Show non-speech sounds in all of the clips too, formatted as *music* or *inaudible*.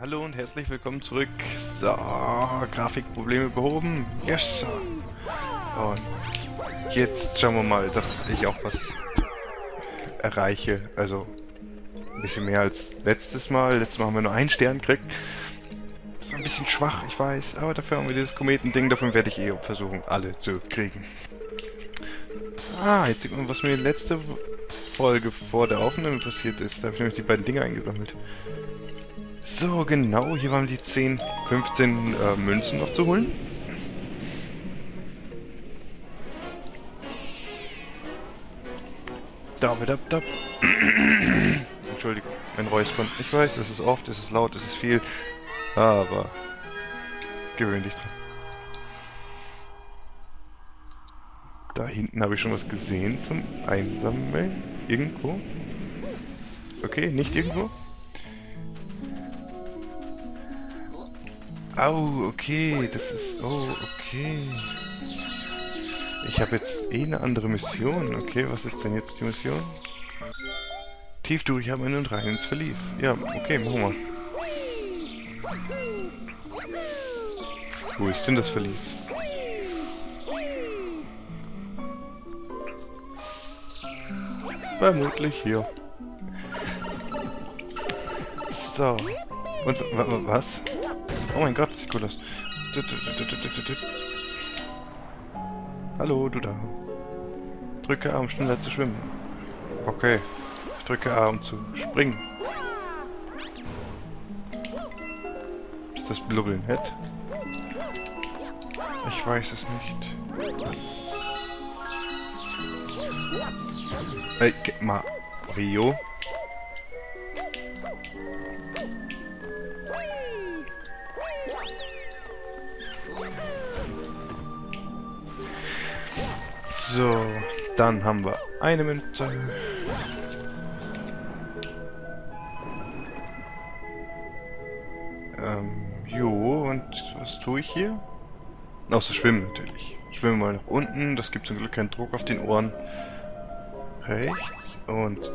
Hallo und herzlich willkommen zurück. So, Grafikprobleme behoben. Yes. Und jetzt schauen wir mal, dass ich auch was erreiche. Also ein bisschen mehr als letztes Mal. Letztes Mal haben wir nur einen Stern gekriegt. Das war ein bisschen schwach, ich weiß. Aber dafür haben wir dieses Kometending. Davon werde ich eh versuchen, alle zu kriegen. Ah, jetzt sieht man, was mir letzte Folge vor der Aufnahme passiert ist. Da habe ich nämlich die beiden Dinge eingesammelt. So, genau, hier waren die 10, 15 äh, Münzen noch zu holen. Da, da, da. *clears throat* Entschuldigung, ein Räuspern. Ich weiß, es ist oft, es ist laut, es ist viel, aber gewöhn dich dran. Da hinten habe ich schon was gesehen zum Einsammeln. Irgendwo. Okay, nicht irgendwo. Au, okay, das ist... Oh, okay. Ich habe jetzt eh eine andere Mission. Okay, was ist denn jetzt die Mission? Tief durchatmen und rein ins Verlies. Ja, okay, machen wir. Wo ist denn das Verlies? Vermutlich hier. So. Und was? Oh mein Gott, sieht cool aus. Hallo, du da. Drücke A, um schneller zu schwimmen. Okay. Ich drücke A, um zu springen. Ist das Blubbeln Head? Ich weiß es nicht. Hey, Mario. So, dann haben wir eine Münze. Ähm, jo, und was tue ich hier? Außer schwimmen natürlich. Schwimmen mal nach unten, das gibt zum Glück keinen Druck auf den Ohren. Rechts und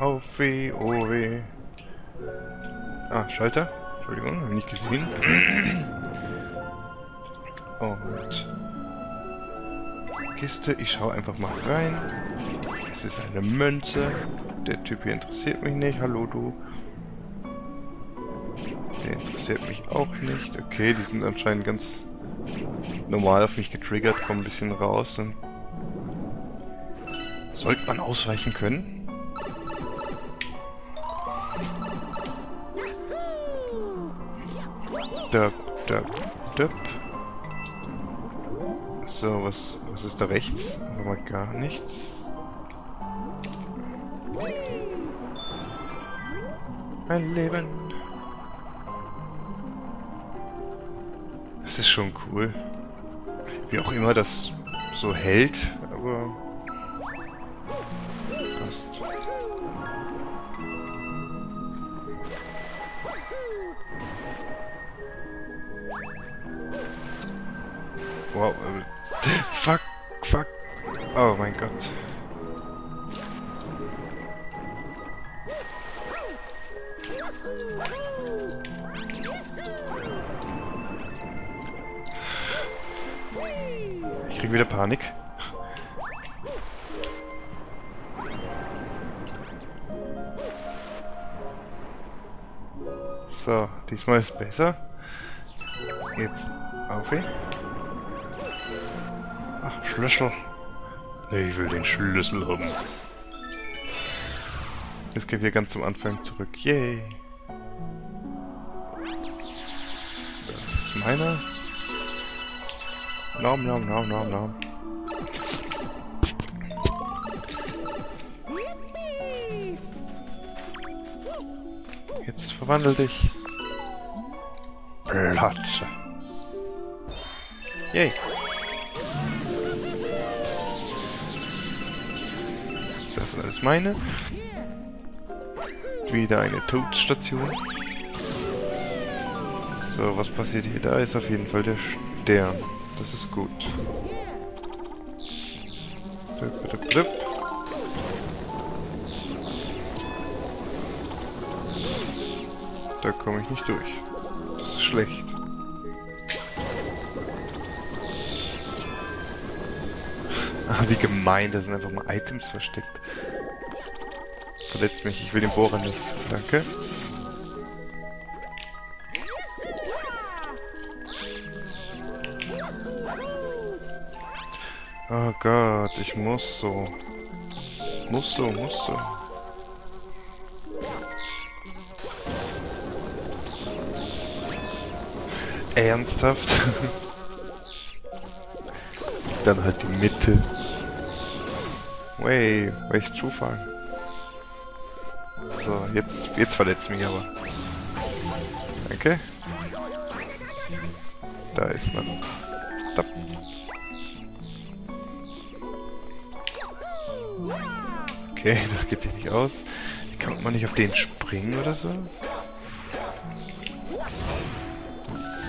auf weh, oh weh. Ah, Schalter. Entschuldigung, habe ich nicht gesehen. *clears throat* Und Kiste. Ich schaue einfach mal rein. Es ist eine Münze. Der Typ hier interessiert mich nicht. Hallo, du. Der interessiert mich auch nicht. Okay, die sind anscheinend ganz normal auf mich getriggert, kommen ein bisschen raus und... Sollte man ausweichen können? Döp, döp, döp. So, was, was ist da rechts? Aber gar nichts. Mein Leben. Das ist schon cool. Wie auch immer das so hält, aber... Wow, Fuck, fuck. Oh mein Gott. Ich krieg wieder Panik. So, diesmal ist besser. Jetzt auf. Ach, Schlüssel. Ich will den Schlüssel haben. Jetzt gehen wir ganz zum Anfang zurück. Yay. Das ist meiner. Nom, nom, nom, nom, nom. Jetzt verwandel dich. Platze. Yay. Alles meine. Wieder eine Toadstation. So, was passiert hier? Da ist auf jeden Fall der Stern. Das ist gut. Blip, blip, blip. Da komme ich nicht durch. Das ist schlecht. Ah, wie gemein, da sind einfach mal Items versteckt. Verletzt mich, ich will den Bohrer nicht. Danke. Oh Gott, ich muss so. Muss so, muss so. Ernsthaft? *laughs* Dann halt die Mitte. Wey, welch Zufall. So, jetzt, jetzt verletzt mich aber. Danke. Da ist man. Da. Okay, *laughs* das geht sich nicht aus. Kann man nicht auf den springen oder so?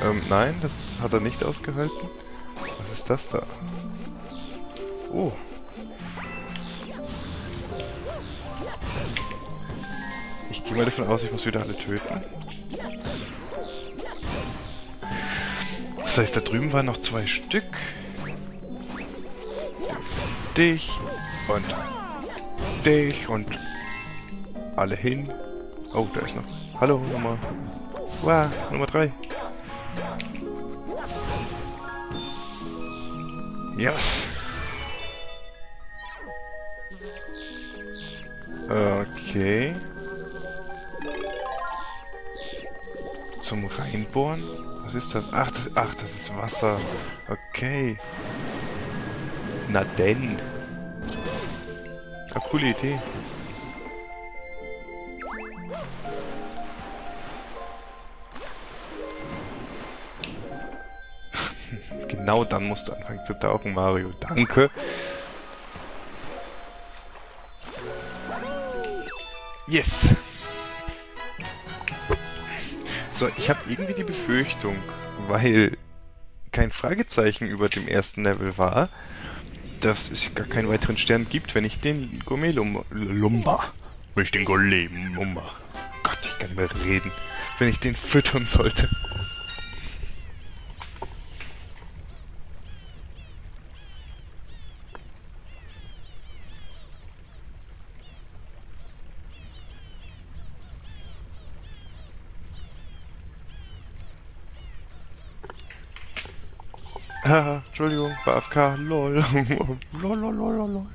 Ähm, nein, das hat er nicht ausgehalten. Was ist das da? Oh. Gehe mal davon aus, ich muss wieder alle töten. Das heißt, da drüben waren noch zwei Stück. Dich und dich und alle hin. Oh, da ist noch. Hallo, Nummer. Wow, Nummer 3. Yes. Okay. Zum Reinbohren? Was ist das? Ach, das, ach, das ist Wasser. Okay. Na denn. Eine coole Idee. *laughs* genau dann musst du anfangen zu tauchen, Mario. Danke. Yes. So, ich habe irgendwie die Befürchtung, weil kein Fragezeichen über dem ersten Level war, dass es gar keinen weiteren Stern gibt, wenn ich den Gomelumba, wenn ich den Golemumba, Gott, ich kann nicht mehr reden, wenn ich den füttern sollte. War AFK, lol. lol, lol, lol, lol.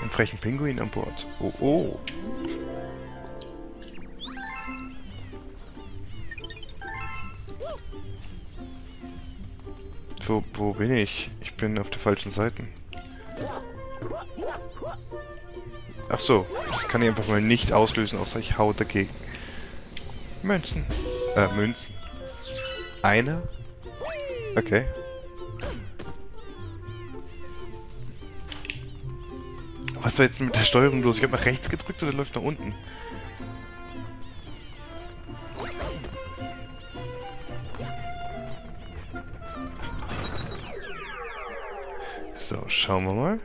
Einen frechen Pinguin an Bord. Oh, oh. Wo, wo bin ich? Ich bin auf der falschen Seite. Ach so, das kann ich einfach mal nicht auslösen, außer ich hau dagegen. Münzen. Äh, Münzen. Eine? Okay. Was war jetzt mit der Steuerung los? Ich habe nach rechts gedrückt oder läuft nach unten? So, schauen wir mal.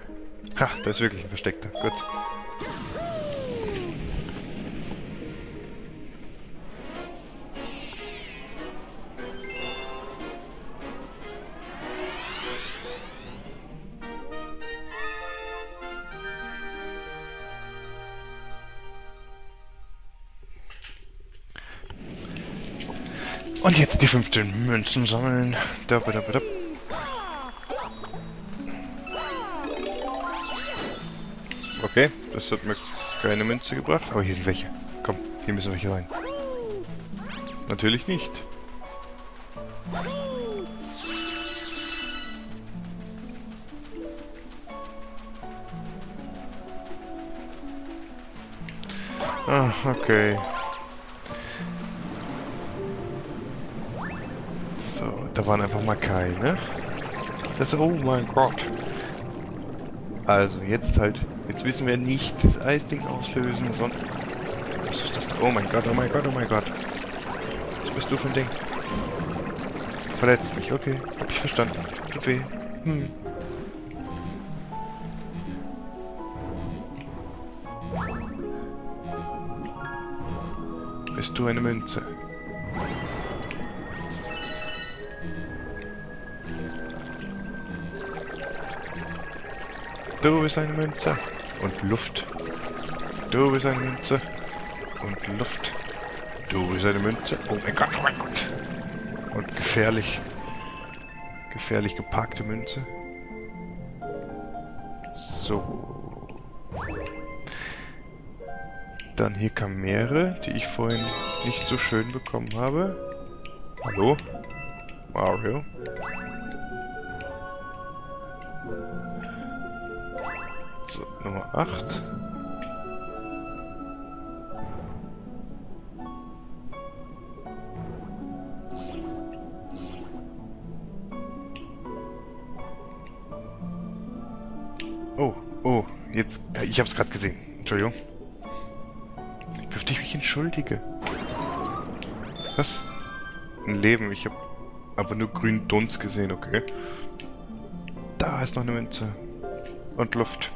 Ha, da ist wirklich ein Versteckter. Gut. Und jetzt die 15 Münzen sammeln. Da, da, da, da. Okay, das hat mir keine Münze gebracht. Aber hier sind welche. Komm, hier müssen welche sein. Natürlich nicht. Ah, okay. Waren einfach mal keine. Das oh mein Gott. Also jetzt halt, jetzt wissen wir nicht das Eisding auslösen, sondern... Was ist das? Oh mein Gott, oh mein Gott, oh mein Gott. Was bist du für ein Ding? Verletzt mich, okay. Hab ich verstanden. Tut weh. Hm. Bist du eine Münze? Du bist eine Münze. Und Luft. Du bist eine Münze. Und Luft. Du bist eine Münze. Oh mein Gott, oh mein Gott. Und gefährlich. Gefährlich geparkte Münze. So. Dann hier Kamere, die ich vorhin nicht so schön bekommen habe. Hallo? Mario? Nummer 8. Oh, oh, jetzt. Ja, ich hab's gerade gesehen. Entschuldigung. Ich dürfte ich mich entschuldige. Was? Ein Leben. Ich hab aber nur grünen Dunst gesehen, okay. Da ist noch eine Münze. Und Luft.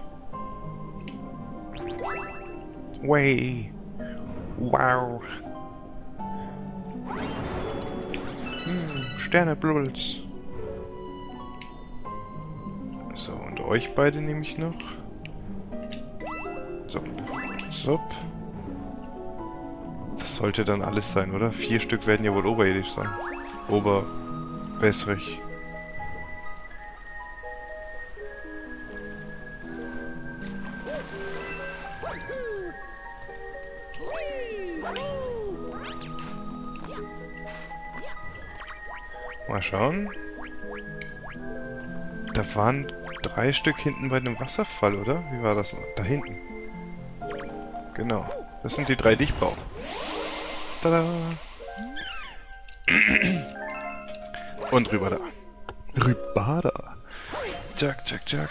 Way. Wow. Hm, Sterne Blubbles. So, und euch beide nehme ich noch. So. So. Das sollte dann alles sein, oder? Vier Stück werden ja wohl oberirdisch sein. Ober... Wässrig. Mal schauen. Da waren drei Stück hinten bei dem Wasserfall, oder? Wie war das? Da hinten. Genau. Das sind die drei, brauche. Tada! Und rüber da. Rüber da. Jack, Jack, Jack.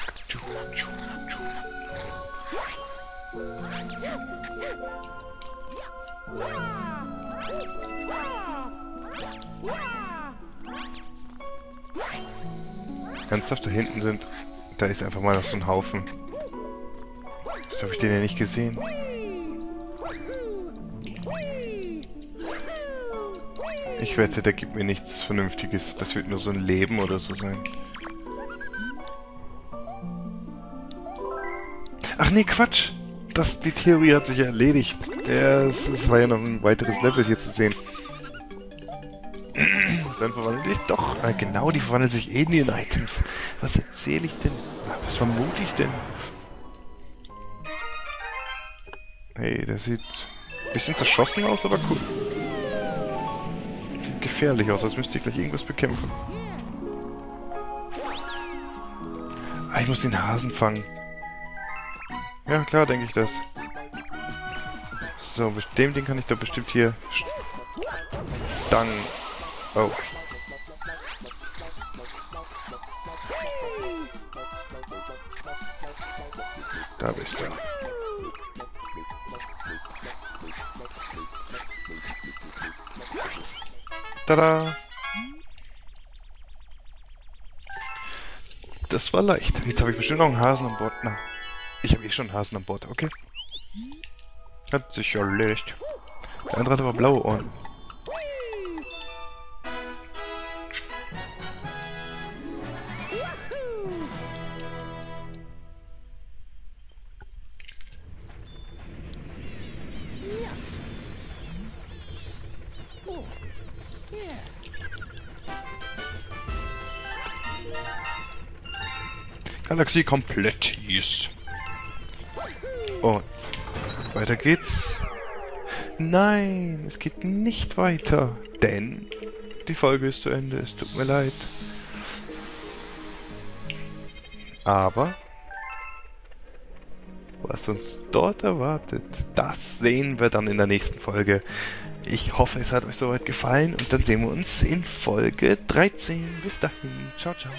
Ernsthaft, da hinten sind... Da ist einfach mal noch so ein Haufen. Jetzt habe ich den ja nicht gesehen. Ich wette, der gibt mir nichts Vernünftiges. Das wird nur so ein Leben oder so sein. Ach nee, Quatsch! Das, die Theorie hat sich erledigt. Es war ja noch ein weiteres Level hier zu sehen. Dann verwandelt sich doch. Ah, genau, die verwandelt sich eh in Items. Was erzähle ich denn? Was vermute ich denn? Hey, der sieht ein bisschen zerschossen aus, aber cool. Sieht gefährlich aus, als müsste ich gleich irgendwas bekämpfen. Ah, ich muss den Hasen fangen. Ja, klar, denke ich das. So, mit dem Ding kann ich doch bestimmt hier... Stangen... Oh. Da bist du. Tada! Das war leicht. Jetzt habe ich bestimmt noch einen Hasen an Bord. Na, ich habe eh schon einen Hasen an Bord, okay. Hat sich erledigt. Der andere hat aber blaue Ohren. Galaxie komplett hieß. Und weiter geht's. Nein, es geht nicht weiter, denn die Folge ist zu Ende. Es tut mir leid. Aber was uns dort erwartet, das sehen wir dann in der nächsten Folge. Ich hoffe, es hat euch soweit gefallen und dann sehen wir uns in Folge 13. Bis dahin. Ciao, ciao.